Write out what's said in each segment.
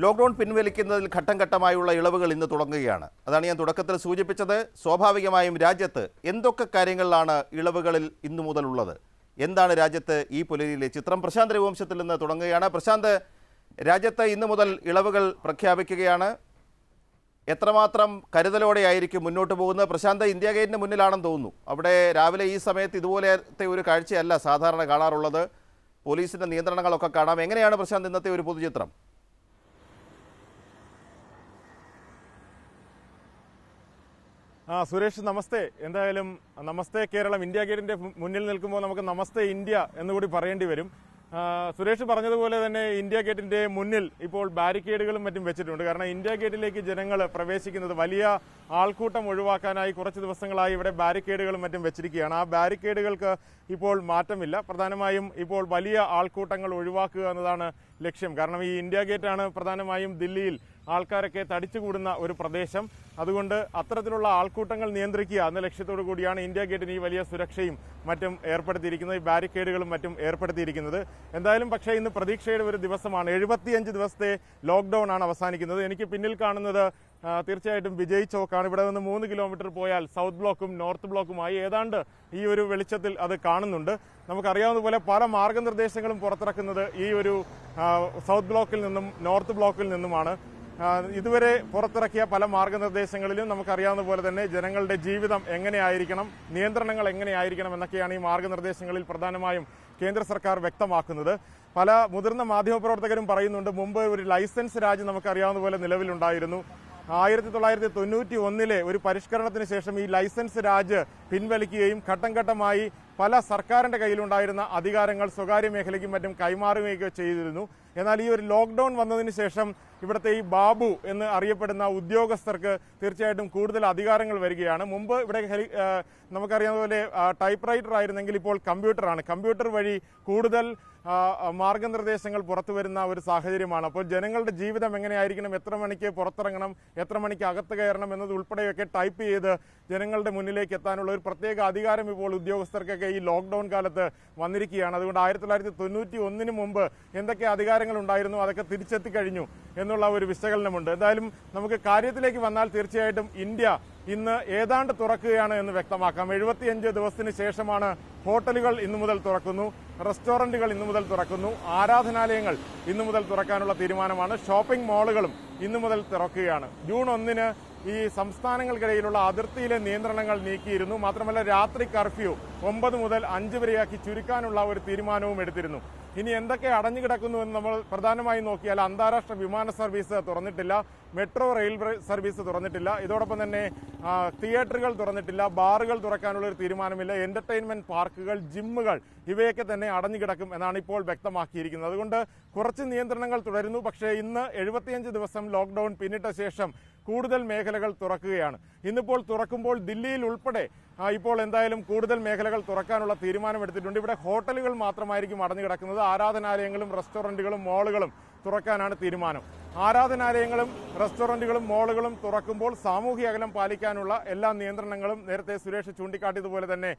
Lockdown പിൻവലിക്കുന്നതിൽ ഘട്ടം ഘട്ടമായുള്ള ഇളവുകൾ ഇന്ന് തുടങ്ങുകയാണ്. അതാണ് ഞാൻ തുടക്കത്തിൽ സൂചിപ്പിച്ചത്. സ്വാഭാവികമായും രാജ്യത്ത് എന്തൊക്കെ കാര്യങ്ങളിലാണ് ഇളവുകളിൽ ഇന്നു മുതലുള്ളത് എന്താണ് രാജ്യത്ത് ഈ പുലരിയിലെ ചിത്രം? പ്രശാന്ത് രഘുവംശത്തിൽ നിന്ന് തുടങ്ങുകയാണ്. പ്രശാന്ത് രാജ്യത്ത് ഇന്നു മുതൽ ഇളവുകൾ പ്രഖ്യാപിക്കുകയാണ്. എത്രമാത്രം കരുതലോടെയായിരിക്കും മുന്നോട്ട് പോകുന്നത്? പ്രശാന്ത് ഇന്ത്യ ഗേറ്റിന് മുന്നിലാണെന്ന് തോന്നുന്നു. അവിടെ രാവിലെ ഈ സമയത്ത് ഇതുപോലത്തെ ഒരു കാഴ്ചയല്ല സാധാരണ കാണാറുള്ളത്. പോലീസിന്റെ നിയന്ത്രണങ്ങളൊക്കെ കാണാം. എങ്ങനെയാണ് പ്രശാന്ത് ഇന്നത്തെ ഒരു പൊതുചിത്രം? സുരേഷ് നമസ്തേ. എന്തായാലും നമസ്തേ കേരളം ഇന്ത്യ ഗേറ്റിന്റെ മുന്നിൽ നിൽക്കുമ്പോൾ നമുക്ക് നമസ്തേ ഇന്ത്യ എന്നുകൂടി പറയേണ്ടി വരും. സുരേഷ് പറഞ്ഞതുപോലെ തന്നെ ഇന്ത്യ ഗേറ്റിന്റെ മുന്നിൽ ഇപ്പോൾ ബാരിക്കേഡുകളും മറ്റും വെച്ചിട്ടുണ്ട്. കാരണം ഇന്ത്യ ഗേറ്റിലേക്ക് ജനങ്ങൾ പ്രവേശിക്കുന്നത് വലിയ ആൾക്കൂട്ടം ഒഴിവാക്കാനായി കുറച്ച് ദിവസങ്ങളായി ഇവിടെ ബാരിക്കേഡുകളും മറ്റും വെച്ചിരിക്കുകയാണ്. ആ ബാരിക്കേഡുകൾക്ക് ഇപ്പോൾ മാറ്റമില്ല. പ്രധാനമായും ഇപ്പോൾ വലിയ ആൾക്കൂട്ടങ്ങൾ ഒഴിവാക്കുക എന്നതാണ് ലക്ഷ്യം. കാരണം ഈ ഇന്ത്യ ഗേറ്റാണ് പ്രധാനമായും ദില്ലിയിൽ ആൾക്കാരൊക്കെ തടിച്ചുകൂടുന്ന ഒരു പ്രദേശം. അതുകൊണ്ട് അത്തരത്തിലുള്ള ആൾക്കൂട്ടങ്ങൾ നിയന്ത്രിക്കുക എന്ന ലക്ഷ്യത്തോടു കൂടിയാണ് ഇന്ത്യ ഗേറ്റിന് ഈ വലിയ സുരക്ഷയും മറ്റും ഏർപ്പെടുത്തിയിരിക്കുന്നത് ഈ ബാരിക്കേഡുകളും മറ്റും ഏർപ്പെടുത്തിയിരിക്കുന്നത്. എന്തായാലും പക്ഷേ ഇന്ന് പ്രതീക്ഷയുടെ ഒരു ദിവസമാണ്. എഴുപത്തിയഞ്ച് ദിവസത്തെ ലോക്ക്ഡൌൺ ആണ് അവസാനിക്കുന്നത്. എനിക്ക് പിന്നിൽ കാണുന്നത് തീർച്ചയായിട്ടും വിജയ് ചോക്കാണ്. ഇവിടെ നിന്ന് മൂന്ന് കിലോമീറ്റർ പോയാൽ സൗത്ത് ബ്ലോക്കും നോർത്ത് ബ്ലോക്കുമായി ഏതാണ്ട് ഈ ഒരു വെളിച്ചത്തിൽ അത് കാണുന്നുണ്ട്. നമുക്കറിയാവുന്ന പോലെ പല മാർഗനിർദ്ദേശങ്ങളും പുറത്തിറക്കുന്നത് ഈ ഒരു സൗത്ത് ബ്ലോക്കിൽ നിന്നും നോർത്ത് ബ്ലോക്കിൽ നിന്നുമാണ്. ഇതുവരെ പുറത്തിറക്കിയ പല മാർഗനിർദ്ദേശങ്ങളിലും നമുക്കറിയാവുന്ന പോലെ തന്നെ ജനങ്ങളുടെ ജീവിതം എങ്ങനെയായിരിക്കണം നിയന്ത്രണങ്ങൾ എങ്ങനെയായിരിക്കണം എന്നൊക്കെയാണ് ഈ മാർഗനിർദ്ദേശങ്ങളിൽ പ്രധാനമായും കേന്ദ്ര സർക്കാർ വ്യക്തമാക്കുന്നത്. പല മുതിർന്ന മാധ്യമപ്രവർത്തകരും പറയുന്നുണ്ട് മുമ്പ് ഒരു ലൈസൻസ് രാജ് നമുക്കറിയാവുന്ന പോലെ നിലവിലുണ്ടായിരുന്നു. ആയിരത്തി തൊള്ളായിരത്തി തൊണ്ണൂറ്റി ഒന്നിലെ ഒരു പരിഷ്കരണത്തിന് ശേഷം ഈ ലൈസൻസ് രാജ് പിൻവലിക്കുകയും ഘട്ടം ഘട്ടമായി പല സർക്കാരിന്റെ കയ്യിലുണ്ടായിരുന്ന അധികാരങ്ങൾ സ്വകാര്യ മേഖലയ്ക്കും മറ്റും കൈമാറുകയൊക്കെ ചെയ്തിരുന്നു. എന്നാൽ ഈ ഒരു ലോക്ക്ഡൌൺ വന്നതിന് ശേഷം ഇവിടുത്തെ ഈ ബാബു എന്ന് അറിയപ്പെടുന്ന ഉദ്യോഗസ്ഥർക്ക് തീർച്ചയായിട്ടും കൂടുതൽ അധികാരങ്ങൾ വരികയാണ്. മുമ്പ് ഇവിടെ നമുക്കറിയാവുന്ന പോലെ ടൈപ്പ് റൈറ്റർ ആയിരുന്നെങ്കിൽ ഇപ്പോൾ കമ്പ്യൂട്ടറാണ്. കമ്പ്യൂട്ടർ വഴി കൂടുതൽ മാർഗനിർദ്ദേശങ്ങൾ പുറത്തു വരുന്ന ഒരു സാഹചര്യമാണ്. അപ്പോൾ ജനങ്ങളുടെ ജീവിതം എങ്ങനെയായിരിക്കണം? എത്ര മണിക്ക് പുറത്തിറങ്ങണം? എത്ര മണിക്ക് അകത്ത് കയറണം എന്നത് ഉൾപ്പെടെയൊക്കെ ടൈപ്പ് ചെയ്ത് ജനങ്ങളുടെ മുന്നിലേക്ക് എത്താനുള്ള ഒരു പ്രത്യേക അധികാരം ഇപ്പോൾ ഉദ്യോഗസ്ഥർക്കൊക്കെ ഈ ലോക്ക്ഡൌൺ കാലത്ത് വന്നിരിക്കുകയാണ്. അതുകൊണ്ട് ആയിരത്തി തൊള്ളായിരത്തി തൊണ്ണൂറ്റി ഒന്നിന് മുമ്പ് എന്തൊക്കെ അധികാരങ്ങൾ ഉണ്ടായിരുന്നു? അതൊക്കെ തിരിച്ചെത്തി കഴിഞ്ഞു എന്നുള്ള ഒരു വിശകലനമുണ്ട്. എന്തായാലും നമുക്ക് കാര്യത്തിലേക്ക് വന്നാൽ തീർച്ചയായിട്ടും ഇന്ത്യ ഇന്ന് ഏതാണ്ട് തുറക്കുകയാണ് എന്ന് വ്യക്തമാക്കാം. എഴുപത്തിയഞ്ച് ദിവസത്തിന് ശേഷമാണ് ഹോട്ടലുകൾ ഇന്നു മുതൽ തുറക്കുന്നു. റെസ്റ്റോറന്റുകൾ ഇന്നു മുതൽ തുറക്കുന്നു. ആരാധനാലയങ്ങൾ ഇന്നു മുതൽ തുറക്കാനുള്ള തീരുമാനമാണ്. ഷോപ്പിംഗ് മാളുകളും ഇന്നു മുതൽ തുറക്കുകയാണ്. ജൂൺ ഒന്നിന് ഈ സംസ്ഥാനങ്ങൾക്കിടയിലുള്ള അതിർത്തിയിലെ നിയന്ത്രണങ്ങൾ നീക്കിയിരുന്നു. മാത്രമല്ല രാത്രി കർഫ്യൂ ഒമ്പത് മുതൽ അഞ്ച് വരെയാക്കി ചുരുക്കാനുള്ള ഒരു തീരുമാനവും എടുത്തിരുന്നു. ഇനി എന്തൊക്കെ അടഞ്ഞു കിടക്കുന്നു എന്ന് നമ്മൾ പ്രധാനമായും നോക്കിയാൽ അന്താരാഷ്ട്ര വിമാന സർവീസ് തുറന്നിട്ടില്ല മെട്രോ റെയിൽവേ സർവീസ് തുറന്നിട്ടില്ല. ഇതോടൊപ്പം തന്നെ തിയേറ്ററുകൾ തുറന്നിട്ടില്ല ബാറുകൾ തുറക്കാനുള്ള ഒരു തീരുമാനമില്ല. എന്റർടൈൻമെന്റ് പാർക്കുകൾ ജിമ്മുകൾ ഇവയൊക്കെ തന്നെ അടഞ്ഞു കിടക്കും എന്നാണ് ഇപ്പോൾ വ്യക്തമാക്കിയിരിക്കുന്നത്. അതുകൊണ്ട് കുറച്ച് നിയന്ത്രണങ്ങൾ തുടരുന്നു. പക്ഷേ ഇന്ന് എഴുപത്തിയഞ്ച് ദിവസം ലോക്ക്ഡൌൺ പിന്നിട്ട ശേഷം കൂടുതൽ മേഖലകൾ തുറക്കുകയാണ്. ഇന്നിപ്പോൾ തുറക്കുമ്പോൾ ദില്ലിയിൽ ഉൾപ്പെടെ ഇപ്പോൾ എന്തായാലും കൂടുതൽ മേഖലകൾ തുറക്കാനുള്ള തീരുമാനമെടുത്തിട്ടുണ്ട് ഇവിടെ ഹോട്ടലുകൾ മാത്രമായിരിക്കും അടഞ്ഞു കിടക്കുന്നത് ആരാധനാലയങ്ങളും റെസ്റ്റോറന്റുകളും മാളുകളും തുറക്കാനാണ് തീരുമാനം. ആരാധനാലയങ്ങളും റെസ്റ്റോറന്റുകളും മോളുകളും തുറക്കുമ്പോൾ സാമൂഹ്യ അകലം പാലിക്കാനുള്ള എല്ലാ നിയന്ത്രണങ്ങളും നേരത്തെ സുരേഷ് ചൂണ്ടിക്കാട്ടിയതുപോലെ തന്നെ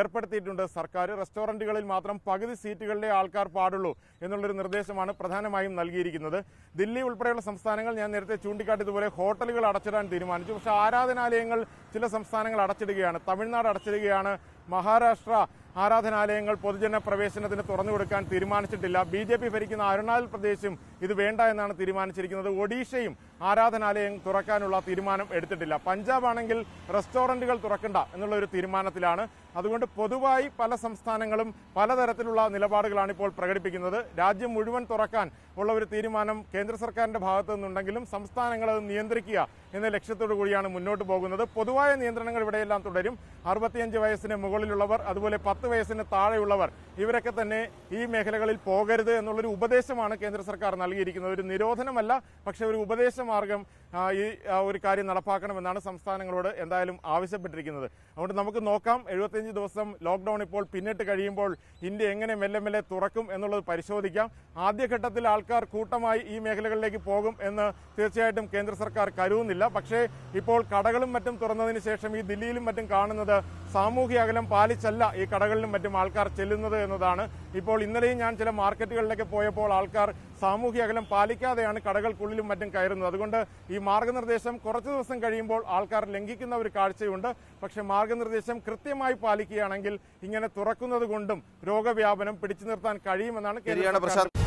ഏർപ്പെടുത്തിയിട്ടുണ്ട്. സർക്കാർ റെസ്റ്റോറന്റുകളിൽ മാത്രം പകുതി സീറ്റുകളിലെ ആൾക്കാർ പാടുള്ളൂ എന്നുള്ളൊരു നിർദ്ദേശമാണ് പ്രധാനമായും നൽകിയിരിക്കുന്നത്. ദില്ലി ഉൾപ്പെടെയുള്ള സംസ്ഥാനങ്ങൾ ഞാൻ നേരത്തെ ചൂണ്ടിക്കാട്ടിയതുപോലെ ഹോട്ടലുകൾ അടച്ചിടാൻ തീരുമാനിച്ചു. പക്ഷേ ആരാധനാലയങ്ങൾ ചില സംസ്ഥാനങ്ങൾ അടച്ചിടുകയാണ്. തമിഴ്നാട് അടച്ചിടുകയാണ്. മഹാരാഷ്ട്ര ആരാധനാലയങ്ങൾ പൊതുജന പ്രവേശനത്തിന് തുറന്നു കൊടുക്കാൻ തീരുമാനിച്ചിട്ടില്ല. ബി ഭരിക്കുന്ന അരുണാചൽ പ്രദേശും ഇത് വേണ്ട എന്നാണ് തീരുമാനിച്ചിരിക്കുന്നത്. ഒഡീഷയും ആരാധനാലയം തുറക്കാനുള്ള തീരുമാനം എടുത്തിട്ടില്ല. പഞ്ചാബ് ആണെങ്കിൽ റെസ്റ്റോറന്റുകൾ തുറക്കണ്ട എന്നുള്ള ഒരു തീരുമാനത്തിലാണ്. അതുകൊണ്ട് പൊതുവായി പല സംസ്ഥാനങ്ങളും പലതരത്തിലുള്ള നിലപാടുകളാണ് ഇപ്പോൾ പ്രകടിപ്പിക്കുന്നത്. രാജ്യം മുഴുവൻ തുറക്കാൻ ഉള്ള ഒരു തീരുമാനം കേന്ദ്ര സർക്കാരിന്റെ ഭാഗത്തു നിന്നുണ്ടെങ്കിലും സംസ്ഥാനങ്ങൾ അത് നിയന്ത്രിക്കുക എന്ന ലക്ഷ്യത്തോടു കൂടിയാണ് മുന്നോട്ട് പോകുന്നത്. പൊതുവായ നിയന്ത്രണങ്ങൾ ഇവിടെയെല്ലാം തുടരും. അറുപത്തിയഞ്ച് വയസ്സിന് മുകളിലുള്ളവർ അതുപോലെ പത്ത് വയസ്സിന് താഴെയുള്ളവർ ഇവരൊക്കെ തന്നെ ഈ മേഖലകളിൽ പോകരുത് എന്നുള്ളൊരു ഉപദേശമാണ് കേന്ദ്ര സർക്കാർ നൽകിയിരിക്കുന്നത്. ഒരു നിരോധനമല്ല പക്ഷെ ഒരു ഉപദേശമാർഗം ആ, ഈ ഒരു കാര്യം നടപ്പാക്കണമെന്നാണ് സംസ്ഥാനങ്ങളോട് എന്തായാലും ആവശ്യപ്പെട്ടിരിക്കുന്നത്. അതുകൊണ്ട് നമുക്ക് നോക്കാം എഴുപത്തിയഞ്ച് ദിവസം ലോക്ക്ഡൌൺ ഇപ്പോൾ പിന്നിട്ട് കഴിയുമ്പോൾ ഇന്ത്യ എങ്ങനെ മെല്ലെ മെല്ലെ തുറക്കും എന്നുള്ളത് പരിശോധിക്കാം. ആദ്യഘട്ടത്തിൽ ആൾക്കാർ കൂട്ടമായി ഈ മേഖലകളിലേക്ക് പോകും എന്ന് തീർച്ചയായിട്ടും കേന്ദ്ര സർക്കാർ കരുതുന്നില്ല. പക്ഷേ ഇപ്പോൾ കടകളും മറ്റും തുറന്നതിന് ശേഷം ഈ ദില്ലിയിലും മറ്റും കാണുന്നത് സാമൂഹ്യ അകലം പാലിച്ചല്ല ഈ കടകളിലും മറ്റും ആൾക്കാർ ചെല്ലുന്നത് എന്നതാണ്. ഇപ്പോൾ ഇന്നലെയും ഞാൻ ചില മാർക്കറ്റുകളിലേക്ക് പോയപ്പോൾ ആൾക്കാർ സാമൂഹ്യ അകലം പാലിക്കാതെയാണ് കടകൾക്കുള്ളിലും മറ്റും കയറുന്നത്. അതുകൊണ്ട് മാർഗനിർദ്ദേശം കുറച്ചു ദിവസം കഴിയുമ്പോൾ ആൾക്കാർ ലംഘിക്കുന്ന ഒരു കാഴ്ചയുണ്ട്. പക്ഷെ മാർഗനിർദ്ദേശം കൃത്യമായി പാലിക്കുകയാണെങ്കിൽ ഇങ്ങനെ തുറക്കുന്നത് കൊണ്ടും രോഗവ്യാപനം പിടിച്ചു നിർത്താൻ കഴിയുമെന്നാണ് പ്രശാന്ത്.